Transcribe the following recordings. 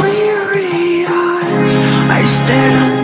weary eyes I stand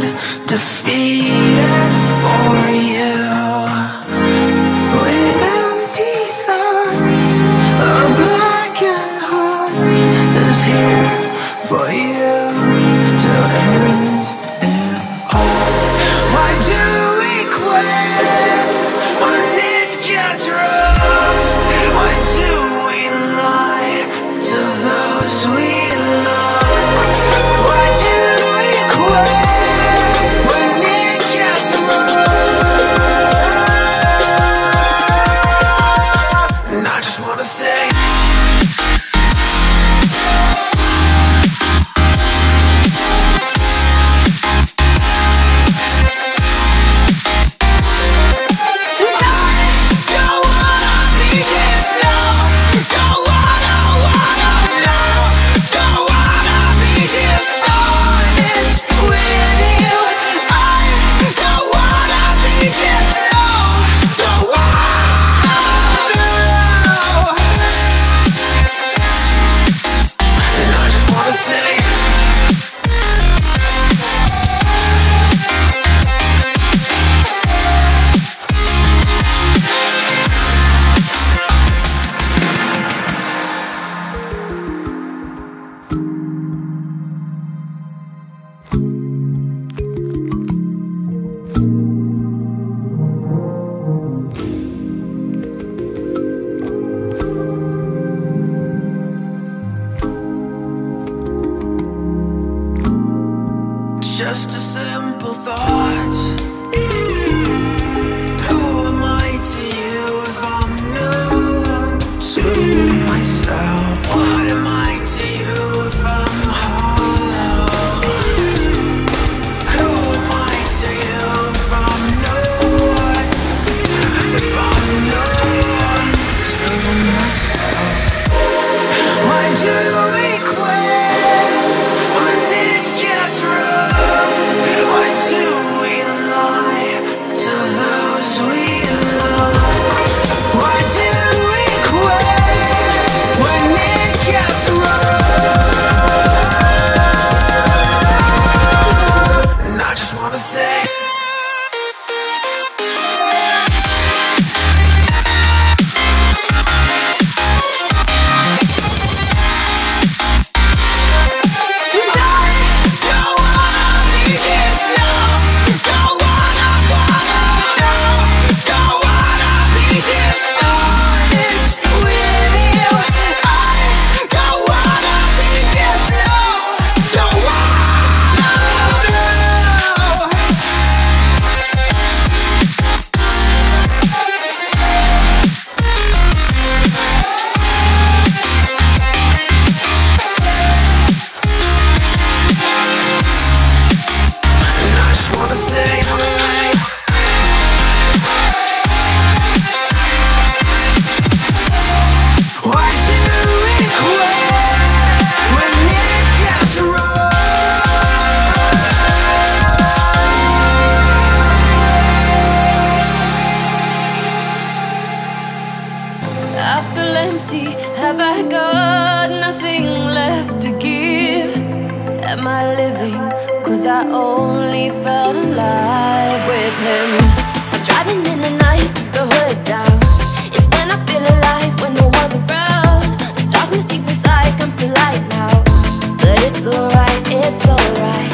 thought Am I living? Cause I only felt alive with him. I'm driving in the night, the hood down. It's when I feel alive, when no one's around. The darkness deep inside comes to light now. But it's alright, it's alright.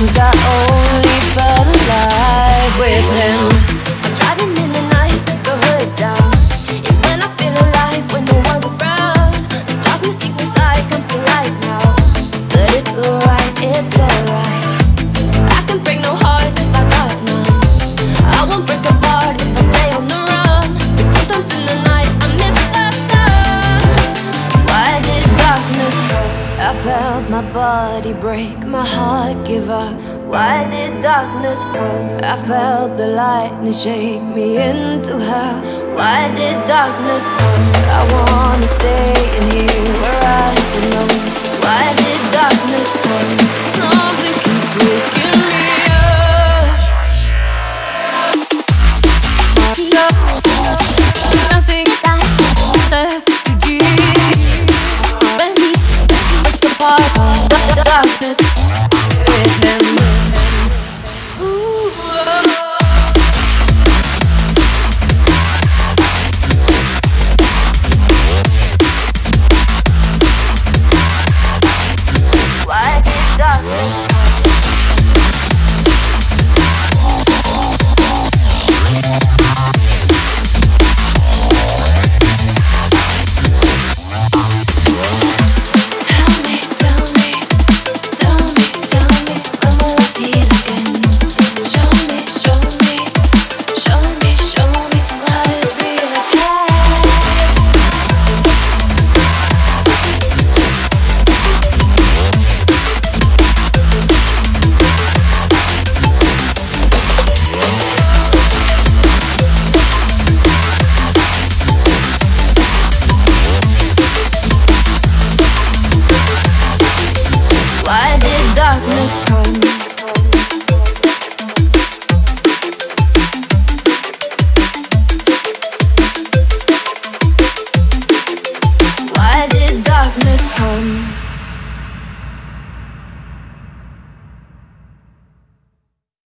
Cause I only felt alive with him. I'm driving in the night, the hood down. It's when I feel alive, when no one's around. The darkness deep inside comes to light now. But it's alright, it's alright. I can break no heart if I got none. I won't break apart if I stay on the run. But sometimes in the night I miss the sun. Why did darkness come? I felt my body break, my heart I give up? Why did darkness come? I felt the lightning shake me into hell. Why did darkness come? I wanna stay in here where I belong. Why did darkness come? Something keeps waking. show